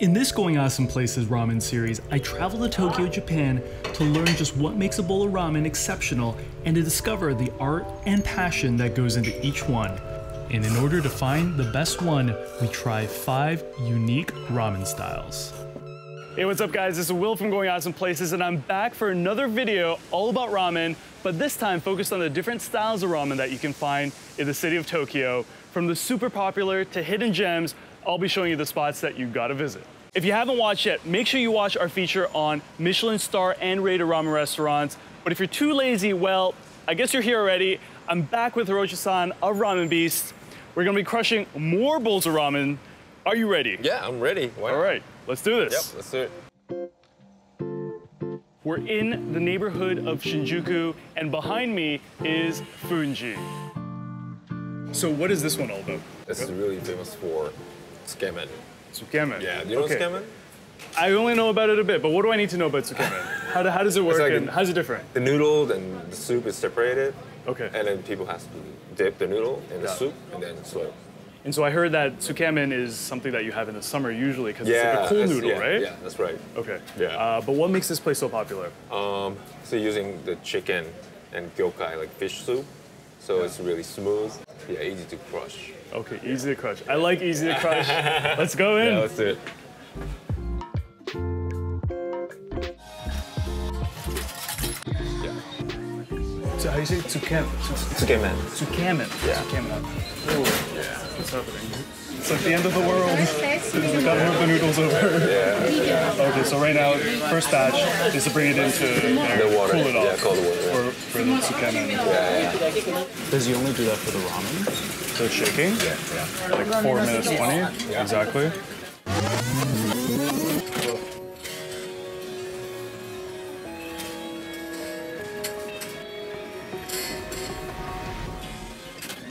In this Going Awesome Places ramen series, I travel to Tokyo, Japan to learn just what makes a bowl of ramen exceptional and to discover the art and passion that goes into each one. And in order to find the best one, we try five unique ramen styles. Hey, what's up guys? This is Will from Going Awesome Places and I'm back for another video all about ramen, but this time focused on the different styles of ramen that you can find in the city of Tokyo. From the super popular to hidden gems, I'll be showing you the spots that you gotta visit. If you haven't watched yet, make sure you watch our feature on Michelin star and rated ramen restaurants. But if you're too lazy, well, I guess you're here already. I'm back with Hiroshi-san of Ramen Beast. We're gonna be crushing more bowls of ramen. Are you ready? Yeah, I'm ready. Why All right, let's do this. Yep, let's do it. We're in the neighborhood of Shinjuku, and behind me is Fuunji. So what is this one all about? This is really famous for tsukemen. Tsukemen. Yeah, do you know okay. tsukemen? I only know about it a bit, but what do I need to know about tsukemen? How, do, how does it work like and a- how's it different? The noodle and the soup is separated, Okay. and then people have to dip the noodle in the Yeah. soup and then slow. And so I heard that tsukemen is something that you have in the summer usually because it's like a cool noodle, yeah, right? Yeah, that's right. Okay. Yeah. Uh, but what makes this place so popular? Um, so using the chicken and gyokai like fish soup, so it's really smooth. Yeah, easy to crush. Okay, easy to crush. I like easy to crush. Let's go in. Yeah, let's do it. so how do you say tsukemen? Tsukemen. Tsukemen. Yeah. Tsukemen. Oh, yeah. What's happening? It's like the end of the world. we gotta move the noodles over. Yeah. Okay, so right now, first batch is to bring it into there, The water. cool it off Yeah, cold water. yeah. for, for the tsukemen. Yeah, yeah. Does he only do that for the ramen? So shaking, Yeah, yeah. like four minutes twenty, Yeah. exactly.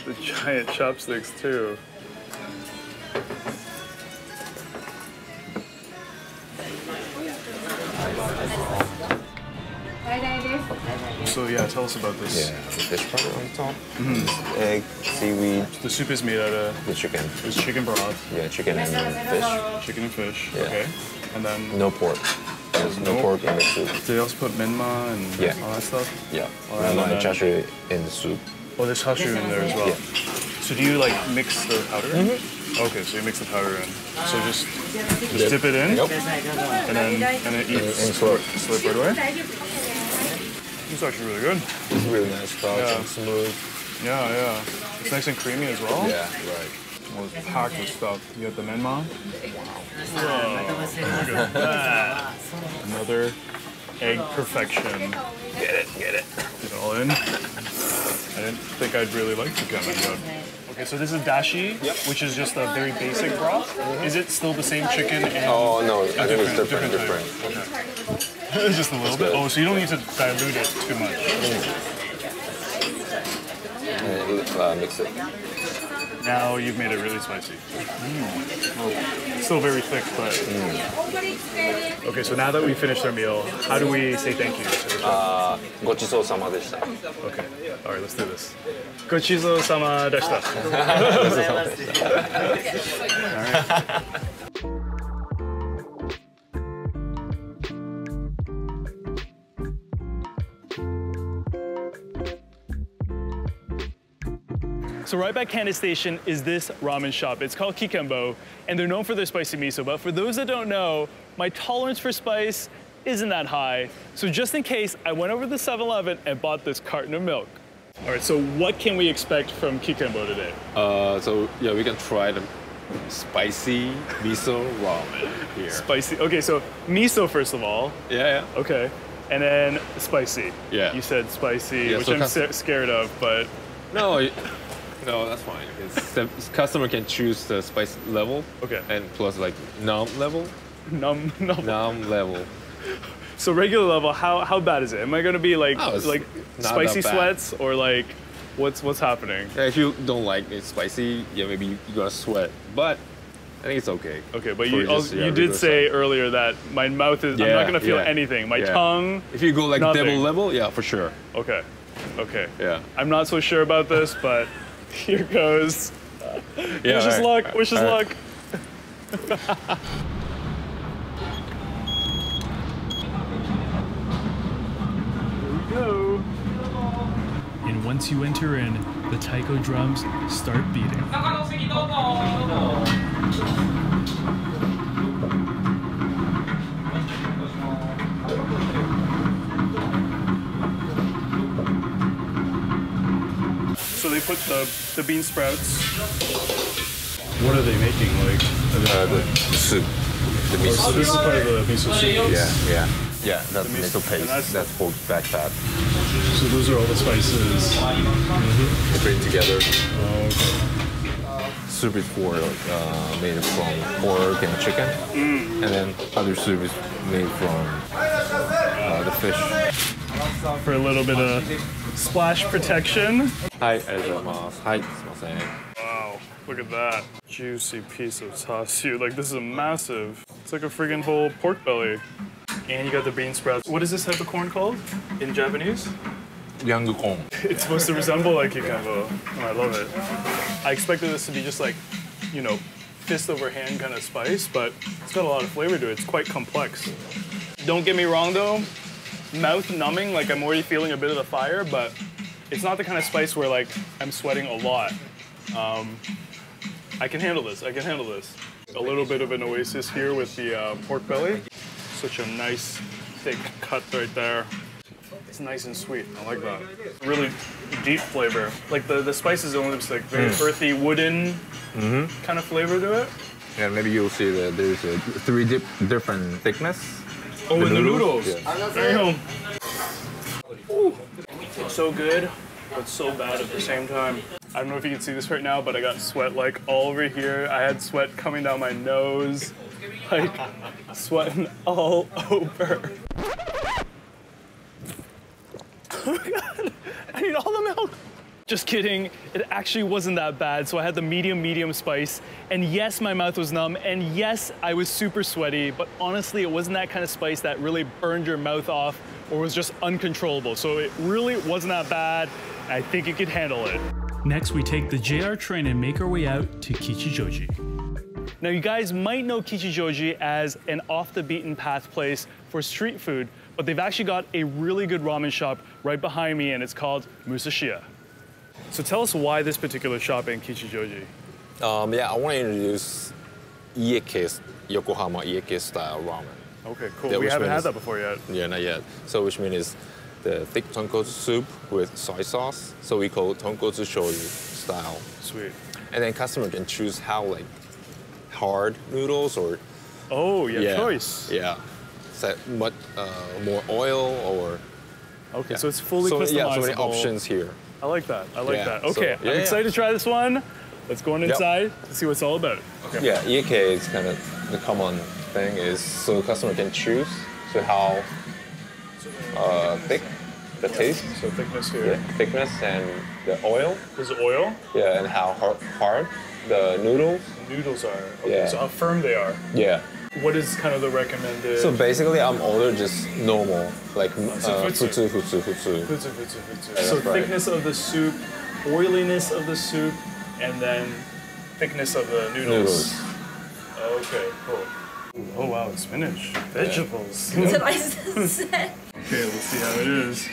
The giant chopsticks too. So yeah, tell us about this. Yeah, the fish powder on top. Mmm. Egg, seaweed, The soup is made out of the chicken. it's chicken broth, Yeah, chicken and fish. chicken and fish. Yeah. Okay. And then No pork. There's no No- pork in the soup. do they also put menma and Yeah. all that stuff? Yeah. All right, and and then then- chashu in the soup. Oh, there's chashu in there as well. Yeah. So do you like mix the powder in? Mm-hmm. Okay, so you mix the powder in. So just just dip it in Yep. and then and then eat And slurp. slip right away. It's actually really good. It's really nice crouch Yeah. and smooth. Yeah, yeah. It's nice and creamy as well. Yeah, right. Well, it's packed with stuff. You got the menma. Another egg perfection. Get it, get it. Get it all in. I didn't think I'd really like tsukemen, but okay. So this is dashi, Yep. which is just a very basic broth. Mm-hmm. Is it still the same chicken? And Oh no, I think it's different, different different. type. Just a little bit. Oh, so you don't need to dilute it too much. Mm. Uh, mix it. Now you've made it really spicy. Mm. Oh. Still very thick, but. Mm. Okay, so now that we finished our meal, how do we say thank you? Ah, uh, gochiso sama deshita. Okay, all right, let's do this. Gochiso sama deshita. all right. So right by Kanda Station is this ramen shop. It's called Kikanbo, and they're known for their spicy miso. But for those that don't know, my tolerance for spice isn't that high. So just in case, I went over to the 7-Eleven and bought this carton of milk. All right, so what can we expect from Kikanbo today? Uh, so yeah, we can try the spicy miso ramen here. Spicy. Okay, so miso first of all. Yeah, yeah. Okay, and then spicy. Yeah. You said spicy, Yeah, which so I'm scared of, but No, no, that's fine. The customer can choose the spice level. Okay. And plus like numb level, num, num. numb level. So regular level, how how bad is it? Am I gonna be like Oh, like spicy sweats or like what's what's happening? Yeah, if you don't like it spicy, yeah, maybe you, you gotta sweat. But I think it's okay. Okay, but you just, yeah, you did say earlier that my mouth is. yeah, I'm not gonna feel yeah, anything. My tongue. If you go like Nothing. double level, yeah, for sure. Okay, okay. Yeah. I'm not so sure about this, but here goes. Yeah, wish us right. luck. Wish us luck. Right. And once you enter in, the taiko drums start beating. They put the, the bean sprouts. What are they making? Like, Uh, the soup, the miso. so this is part of the miso soup. Yeah, yeah, yeah. That's The miso- miso paste. and that's- That's, pork back fat. So those are all the spices. They bring together. Oh, okay. Soup is for uh, made from pork and chicken, Mm. and then other soup is made from uh, the fish for a little bit of splash protection. Hi, Ezramas. Hi, Wow, look at that. Juicy piece of chashu. Like, this is a massive. It's like a friggin' whole pork belly. And you got the bean sprouts. What is this type of corn called in Japanese? Young corn. It's supposed to resemble like cucumber. Oh, I love it. I expected this to be just like, you know, fist over hand kind of spice, but it's got a lot of flavor to it. It's quite complex. Don't get me wrong though, mouth numbing, like I'm already feeling a bit of the fire, but it's not the kind of spice where like I'm sweating a lot. Um, I can handle this. I can handle this. A little bit of an oasis here with the uh, pork belly. Such a nice thick cut right there. It's nice and sweet. I like that. Really deep flavor. Like the, the spices are almost like very earthy, wooden kind of flavor to it. Yeah, maybe you'll see that there's a three different thickness. Oh, The and the noodles? noodles. Yeah. Damn. Ooh. So good, but so bad at the same time. I don't know if you can see this right now, but I got sweat like all over here. I had sweat coming down my nose, like sweating all over. Oh my god, I need all the milk. Just kidding. It actually wasn't that bad. So I had the medium, medium spice. And yes, my mouth was numb. And yes, I was super sweaty. But honestly, it wasn't that kind of spice that really burned your mouth off or was just uncontrollable. So it really wasn't that bad. I think you could handle it. Next, we take the JR train and make our way out to Kichijoji. Now, you guys might know Kichijoji as an off the beaten path place for street food, but they've actually got a really good ramen shop right behind me, and it's called Musashiya. So tell us why this particular shop in Kichijoji. Um, yeah, I want to introduce Iekei, Yokohama Iekei style ramen. Okay, cool. Yeah, we haven't had that before yet. Yeah, not yet. So which means the thick tonkotsu soup with soy sauce. So we call it tonkotsu shoyu style. Sweet. And then customer can choose how like hard noodles or Oh, yeah, yeah, choice. Yeah. So what uh, more oil or Okay, yeah. so it's fully so, customizable. Yeah, so many options here. I like that. I like Yeah, that. so- Okay, yeah, I'm yeah. excited to try this one. Let's go on inside to see what it's all about. Okay. Yeah, Iekei is kind of the common thing is so the customer can choose to how uh, thick the taste, So thickness here. yeah, thickness and the oil, This is oil. yeah, and how hard, hard the noodles. Noodles are. Okay, Yeah. so how firm they are. Yeah. What is kind of the recommended? So basically, I'm order just normal, like So uh, futsu. futsu, futsu, futsu. Futsu, futsu, futsu. Yeah, so right. thickness of the soup, oiliness of the soup, and then thickness of the noodles. Noodles. Okay, cool. Oh wow, it's spinach, vegetables. So I said, Okay, let's see how it is.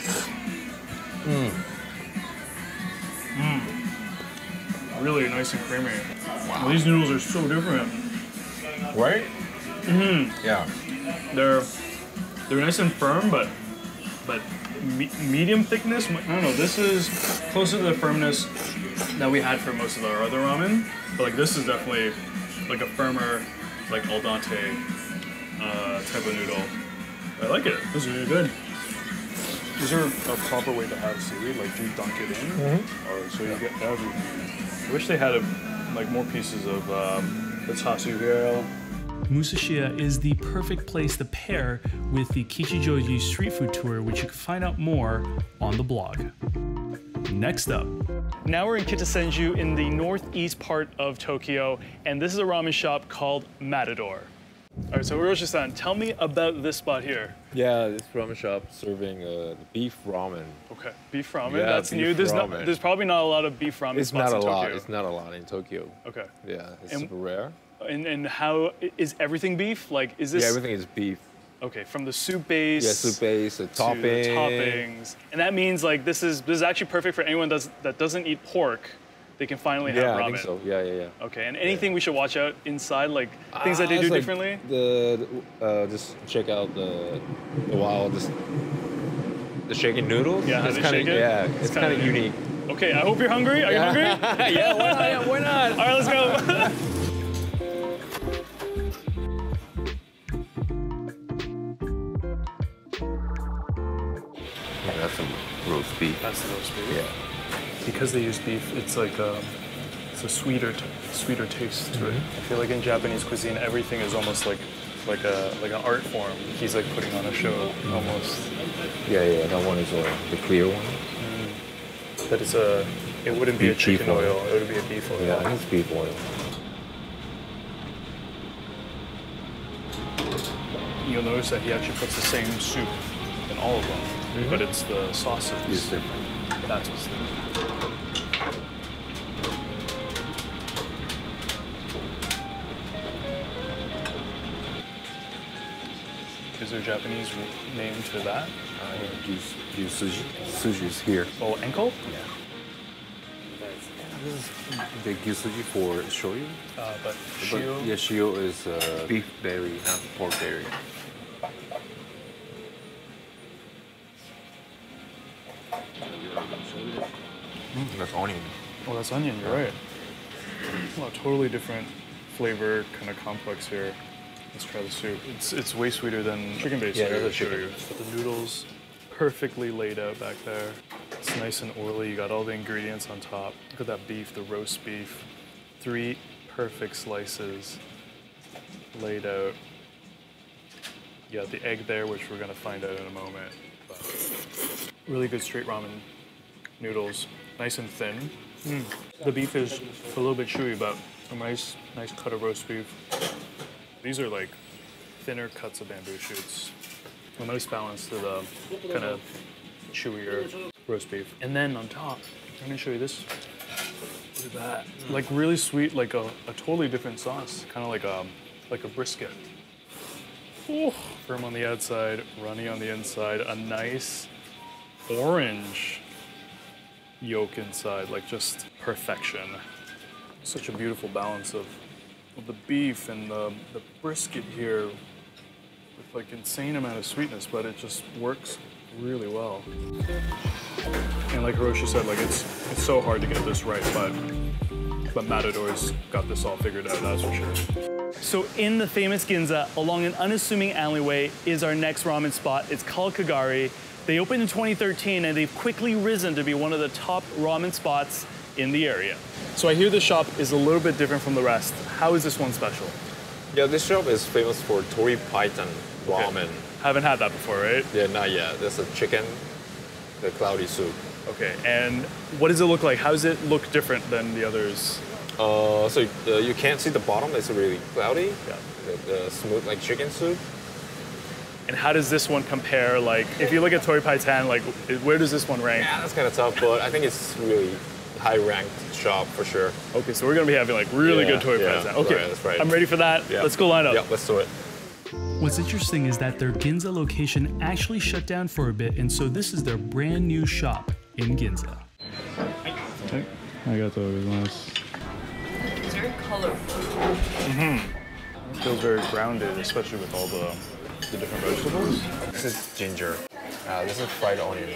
Mmm. Mmm. Really nice and creamy. Wow. these noodles are so different. Right? Mm-hmm. Yeah. They're they're nice and firm, but but me- medium thickness. I don't know. This is closer to the firmness that we had for most of our other ramen, but like this is definitely like a firmer, like al dente uh, type of noodle. I like it. This is really good. Is there a proper way to have seaweed? Like, do you dunk it in, or so you get everything? I wish they had a, like more pieces of um, the chashu here. Musashiya is the perfect place to pair with the Kichijoji street food tour, which you can find out more on the blog. Next up. Now we're in Kitasenju in the northeast part of Tokyo, and this is a ramen shop called Matador. All right, so Hiroshi-san, tell me about this spot here. Yeah, this ramen shop serving uh, beef ramen. Okay, beef ramen. Yeah, that's beef new. There's not. ramen. There's probably not a lot of beef ramen It's spots not a in lot. Tokyo. It's not a lot in Tokyo. Okay. Yeah, it's And- super rare. And and how is everything beef? Like, is this? Yeah, everything is beef. Okay, from the soup base. Yeah, soup base, the to the toppings, and that means like this is this is actually perfect for anyone does, that doesn't eat pork. They can finally have ramen. Yeah. I think so. Yeah, yeah, yeah. Okay, and anything we should watch out inside, like things that they Ah, do like differently. The, uh, just check out the the wild this the shaking noodles. Yeah, how it's kind of it? yeah, It's it's, kinda unique. unique. Okay, I hope you're hungry. Are you hungry? yeah, why not? Yeah, why not? All right, let's go. roast beef. That's the roast beef. Yeah. Because they use beef, it's like um, it's a sweeter, t- sweeter taste to it. I feel like in Japanese cuisine, everything is almost like like a like an art form. He's like putting on a show almost. Yeah, yeah, that one is uh, the clear one. But it's a, it wouldn't be a Beef chicken oil. oil. It would be a beef oil. Yeah, I think it's beef oil. You'll notice that he actually puts the same soup in all of them, but it's the sauces. It's different. That's what's different. Is there a Japanese name to that? Uh, use use sushi. Sushi is here. Oh, ankle? Yeah. This is the sushi for shoyu. Uh, but But shio. yeah, shio is uh, beef berry, not pork berry. Oh, that's onion. You're right. Well, totally different flavor, kind of complex here. Let's try the soup. It's it's way sweeter than chicken base. Yeah, right? yeah, I'll the chicken. But the noodles perfectly laid out back there. It's nice and oily. You got all the ingredients on top. Look at that beef, the roast beef. Three perfect slices laid out. You got the egg there, which we're gonna find out in a moment. But really good straight ramen noodles, nice and thin. The beef is a little bit chewy, but a nice, nice cut of roast beef. These are like thinner cuts of bamboo shoots. A nice balance to the kind of chewier roast beef. And then on top, I'm gonna show you this. Look at that. Like really sweet, like a, a totally different sauce. Kind of like a like a brisket. Ooh, firm on the outside, runny on the inside. A nice orange yolk inside, like just perfection. Such a beautiful balance of, of the beef and the, the brisket here with like insane amount of sweetness, but it just works really well. And like Hiroshi said, like it's it's so hard to get this right, but but Matador's got this all figured out, that's for sure. So in the famous Ginza, along an unassuming alleyway, is our next ramen spot. It's called Kagari. They opened in 2013 and they've quickly risen to be one of the top ramen spots in the area. So I hear this shop is a little bit different from the rest. How is this one special? Yeah, this shop is famous for tori paitan ramen. Haven't had that before, right? Yeah, not yet. There's a chicken, the cloudy soup. Okay, and what does it look like? How does it look different than the others? Uh, so uh, you can't see the bottom. It's really cloudy. Yeah. The, the smooth like chicken soup. And how does this one compare? Like, if you look at Tori Paitan, like, where does this one rank? Yeah, that's kind of tough, but I think it's really high ranked shop for sure. Okay, so we're gonna be having like really Yeah, good Tori yeah, Paitan. Okay, right, that's right. I'm ready for that. Yeah. Let's go line up. Yeah, let's do it. What's interesting is that their Ginza location actually shut down for a bit, and so this is their brand new shop in Ginza. I got those. It's very colorful. Mhm. Feels very grounded, especially with all the, the different vegetables. This is ginger. Uh, this is fried onion.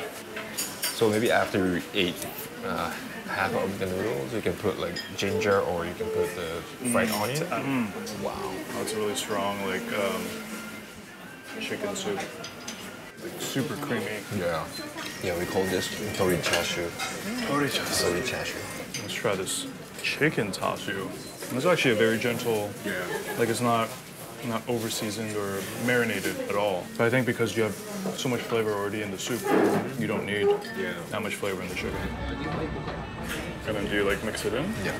So maybe after you eat uh, half of the noodles, you can put like ginger or you can put the fried onion. Wow. that's really strong, like um, chicken soup. Like super creamy. Yeah. Yeah, we call this tori chashu. Tori chashu. Tori chashu. Let's try this chicken chashu. It's actually a very gentle, yeah. like it's not not over seasoned or marinated at all. But I think because you have so much flavor already in the soup, you don't need that much flavor in the chicken. And then do you like mix it in? Yeah.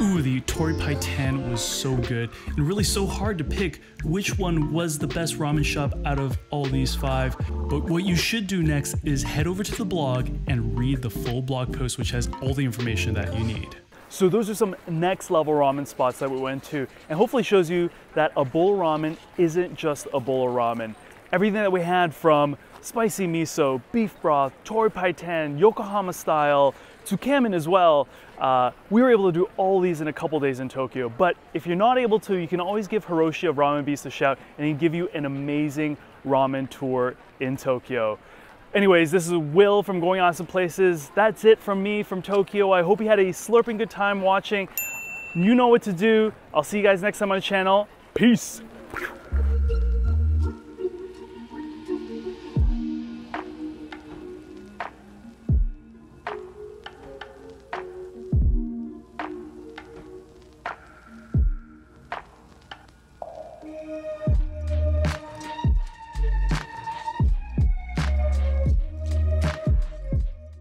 Ooh, the Tori Paitan was so good and really so hard to pick which one was the best ramen shop out of all these five. But what you should do next is head over to the blog and read the full blog post, which has all the information that you need. So those are some next level ramen spots that we went to and hopefully shows you that a bowl of ramen isn't just a bowl of ramen. everything that we had from spicy miso, beef broth, tori paitan, Yokohama style, tsukemen as well. Uh, we were able to do all these in a couple days in Tokyo. But if you're not able to, you can always give Hiroshi of Ramen Beast a shout and he'll give you an amazing ramen tour in Tokyo. Anyways, this is Will from Going Awesome Places. That's it from me from Tokyo. I hope you had a slurping good time watching. You know what to do. I'll see you guys next time on the channel. Peace.